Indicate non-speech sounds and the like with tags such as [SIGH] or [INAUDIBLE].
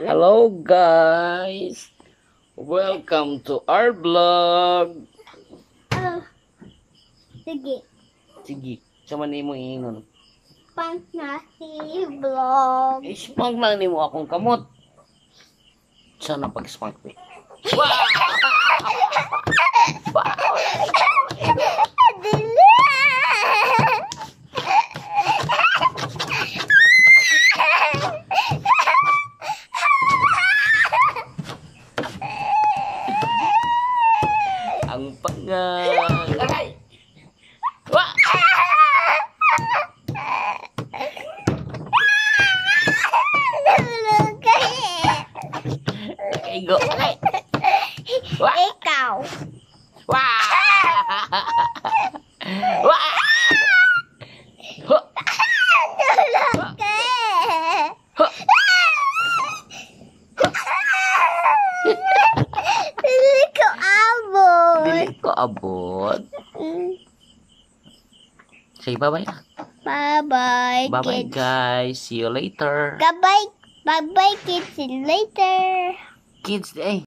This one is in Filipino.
Hello guys! Welcome to our vlog! Sige. Sige, sama ni mo ingon. Pang nasi vlog. I-spunk lang ni mo akong kamot. Sana pag-spunk me. [LAUGHS] lòng bất ngờ cái gỗ này. Cái cầu. Wow abot. Say bye-bye na. Bye-bye, Bye-bye guys. See you later. Bye-bye. Bye-bye, kids. See you later. Kids, eh.